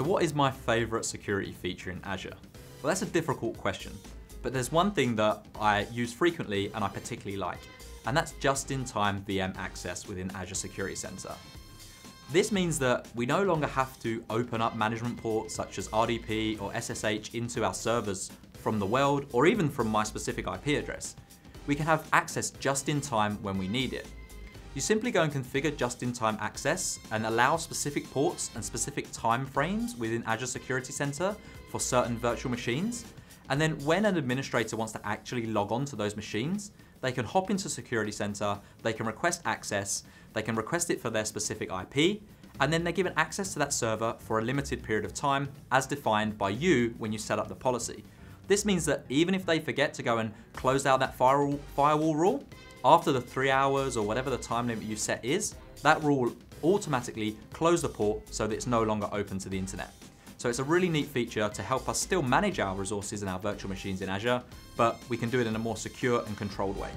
So what is my favorite security feature in Azure? Well, that's a difficult question, but there's one thing that I use frequently and I particularly like, and that's just-in-time VM access within Azure Security Center. This means that we no longer have to open up management ports such as RDP or SSH into our servers from the world or even from my specific IP address. We can have access just in time when we need it. You simply go and configure just-in-time access and allow specific ports and specific time frames within Azure Security Center for certain virtual machines. And then when an administrator wants to actually log on to those machines, they can hop into Security Center, they can request access, they can request it for their specific IP, and then they're given access to that server for a limited period of time as defined by you when you set up the policy. This means that even if they forget to go and close out that firewall, firewall rule, after the three hours or whatever the time limit you set is, that rule will automatically close the port so that it's no longer open to the internet. So it's a really neat feature to help us still manage our resources and our virtual machines in Azure, but we can do it in a more secure and controlled way.